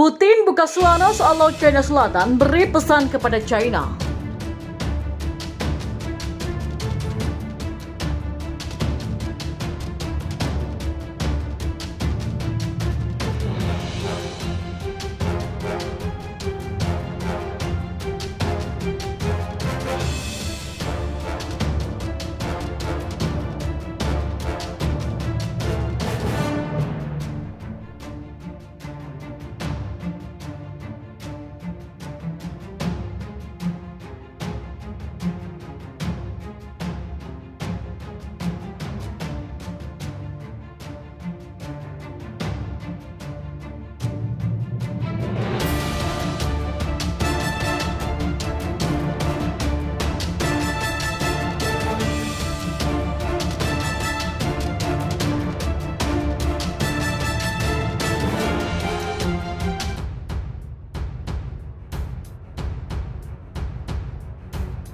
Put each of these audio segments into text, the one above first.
Putin buka suara soal Laut China Selatan beri pesan kepada China.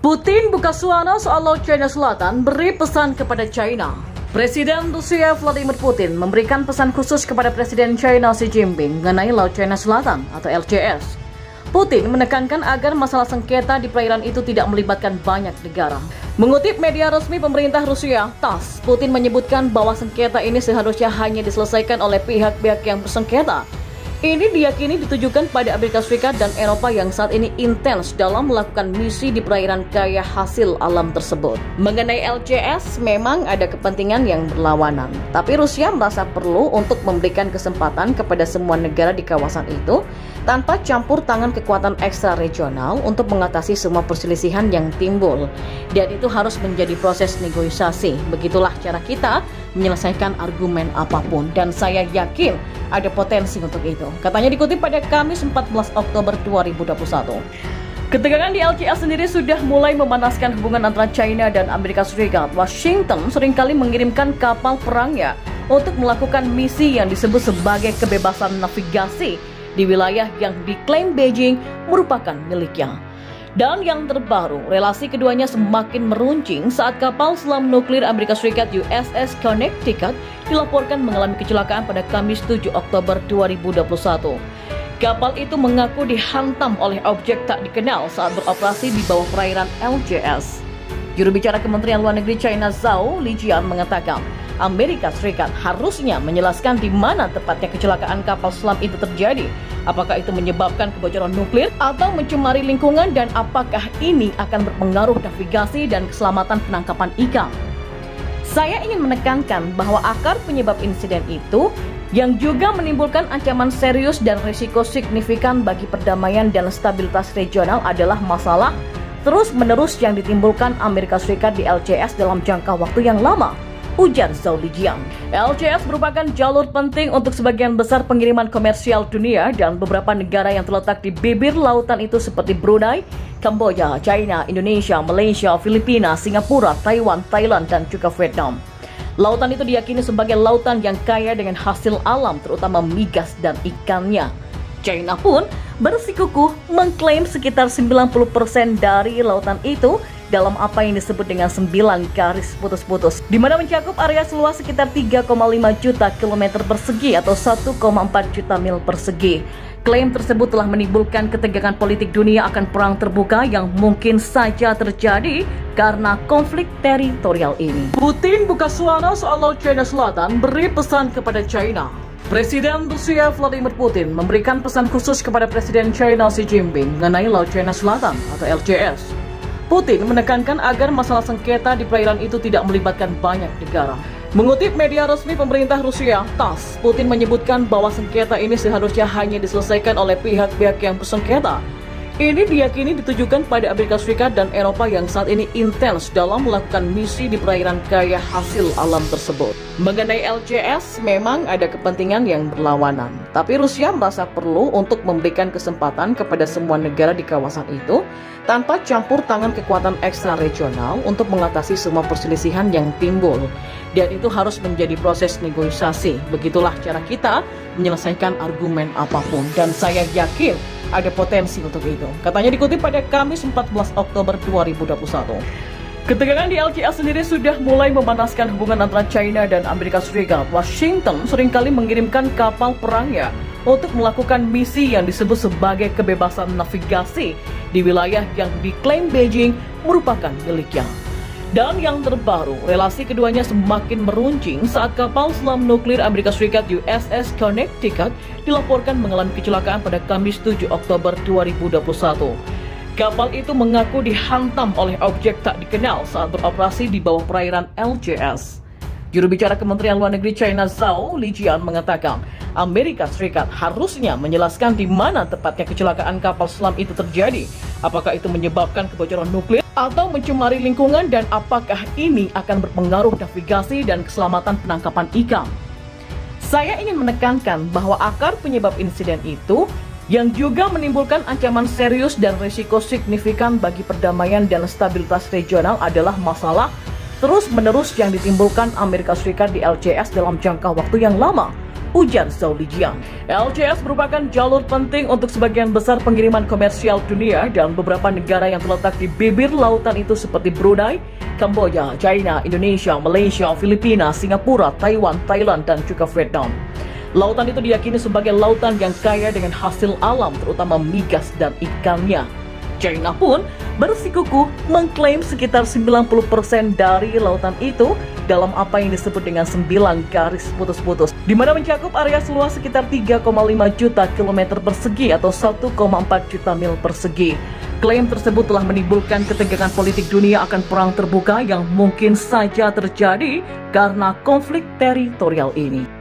Putin buka suara soal Laut China Selatan beri pesan kepada China. Presiden Rusia Vladimir Putin memberikan pesan khusus kepada Presiden China Xi Jinping mengenai Laut China Selatan atau LCS. Putin menekankan agar masalah sengketa di perairan itu tidak melibatkan banyak negara. Mengutip media resmi pemerintah Rusia, TASS, Putin menyebutkan bahwa sengketa ini seharusnya hanya diselesaikan oleh pihak-pihak yang bersengketa ini diyakini ditujukan pada Amerika Serikat dan Eropa yang saat ini intens dalam melakukan misi di perairan kaya hasil alam tersebut. Mengenai LCS, memang ada kepentingan yang berlawanan, tapi Rusia merasa perlu untuk memberikan kesempatan kepada semua negara di kawasan itu tanpa campur tangan kekuatan ekstra regional untuk mengatasi semua perselisihan yang timbul. Dan itu harus menjadi proses negosiasi. Begitulah cara kita menyelesaikan argumen apa pun dan saya yakin ada potensi untuk itu. Katanya dikutip pada Kamis 14 Oktober 2021. Ketegangan di LCA sendiri sudah mulai memanaskan hubungan antara China dan Amerika Serikat. Washington sering kali mengirimkan kapal perangnya untuk melakukan misi yang disebut sebagai kebebasan navigasi di wilayah yang diklaim Beijing merupakan miliknya. Dan yang terbaru, relasi keduanya semakin meruncing saat kapal selam nuklir Amerika Serikat USS Connecticut dilaporkan mengalami kecelakaan pada Kamis 7 Oktober 2021. Kapal itu mengaku dihantam oleh objek tak dikenal saat beroperasi di bawah perairan LJS. Juru bicara Kementerian Luar Negeri China Zhao Lijian mengatakan, Amerika Serikat harusnya menjelaskan di mana tepatnya kecelakaan kapal selam itu terjadi. Apakah itu menyebabkan kebocoran nuklir atau mencemari lingkungan dan apakah ini akan berpengaruh navigasi dan keselamatan penangkapan ikan? Saya ingin menekankan bahwa akar penyebab insiden itu yang juga menimbulkan ancaman serius dan risiko signifikan bagi perdamaian dan stabilitas regional adalah masalah terus-menerus yang ditimbulkan Amerika Serikat di LCS dalam jangka waktu yang lama ujar Zhao Lijiang. LCS merupakan jalur penting untuk sebagian besar pengiriman komersial dunia dan beberapa negara yang terletak di bibir lautan itu seperti Brunei, Kamboja, China, Indonesia, Malaysia, Filipina, Singapura, Taiwan, Thailand, dan juga Vietnam. Lautan itu diyakini sebagai lautan yang kaya dengan hasil alam terutama migas dan ikannya. China pun bersikukuh mengklaim sekitar 90% dari lautan itu dalam apa yang disebut dengan sembilan garis putus-putus, di mana mencakup area seluas sekitar 3,5 juta kilometer persegi atau 1,4 juta mil persegi. Klaim tersebut telah menimbulkan ketegangan politik dunia akan perang terbuka yang mungkin saja terjadi karena konflik teritorial ini. Putin buka suara soal Laut China Selatan beri pesan kepada China. Presiden Rusia Vladimir Putin memberikan pesan khusus kepada Presiden China Xi Jinping mengenai Laut China Selatan atau LCS. Putin menekankan agar masalah sengketa di perairan itu tidak melibatkan banyak negara. Mengutip media resmi pemerintah Rusia, TASS, Putin menyebutkan bahwa sengketa ini seharusnya hanya diselesaikan oleh pihak-pihak yang bersengketa ini diyakini ditujukan pada Amerika Serikat dan Eropa yang saat ini intens dalam melakukan misi di perairan kaya hasil alam tersebut. Mengenai LCS, memang ada kepentingan yang berlawanan, tapi Rusia merasa perlu untuk memberikan kesempatan kepada semua negara di kawasan itu tanpa campur tangan kekuatan ekstra regional untuk mengatasi semua perselisihan yang timbul. Dan itu harus menjadi proses negosiasi. Begitulah cara kita menyelesaikan argumen apa pun. Dan saya yakin ada potensi untuk itu. Katanya dikutip pada Kamis 14 Oktober 2021. Ketegangan di LCA sendiri sudah mulai memanaskan hubungan antara China dan Amerika Serikat. Washington sering kali mengirimkan kapal perangnya untuk melakukan misi yang disebut sebagai kebebasan navigasi di wilayah yang diklaim Beijing merupakan miliknya. Dan yang terbaru, relasi keduanya semakin meruncing saat kapal selam nuklir Amerika Serikat USS Connecticut dilaporkan mengalami kecelakaan pada Kamis 7 Oktober 2021. Kapal itu mengaku dihantam oleh objek tak dikenal saat beroperasi di bawah perairan LCS. Juru bicara Kementerian Luar Negeri China Zhao Lijian mengatakan, Amerika Serikat harusnya menjelaskan di mana tepatnya kecelakaan kapal selam itu terjadi. Apakah itu menyebabkan kebocoran nuklir atau mencemari lingkungan dan apakah ini akan berpengaruh navigasi dan keselamatan penangkapan ikan? Saya ingin menekankan bahwa akar penyebab insiden itu yang juga menimbulkan ancaman serius dan risiko signifikan bagi perdamaian dan stabilitas regional adalah masalah terus-menerus yang ditimbulkan Amerika Serikat di LCS dalam jangka waktu yang lama ujar Zhou Lijiang. LCS merupakan jalur penting untuk sebagian besar pengiriman komersial dunia dan beberapa negara yang terletak di bibir lautan itu seperti Brunei, Kamboja, China, Indonesia, Malaysia, Filipina, Singapura, Taiwan, Thailand, dan juga Vietnam. Lautan itu diyakini sebagai lautan yang kaya dengan hasil alam terutama migas dan ikannya. China pun bersikukuh mengklaim sekitar 90% dari lautan itu dalam apa yang disebut dengan sembilan garis putus-putus, di mana mencakup area seluas sekitar 3,5 juta kilometer persegi atau 1,4 juta mil persegi. Klaim tersebut telah menimbulkan ketegangan politik dunia akan perang terbuka yang mungkin saja terjadi karena konflik teritorial ini.